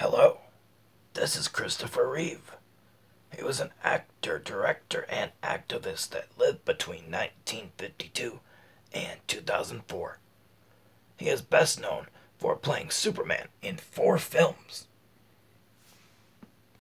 Hello, this is Christopher Reeve. He was an actor, director, and activist that lived between 1952 and 2004. He is best known for playing Superman in four films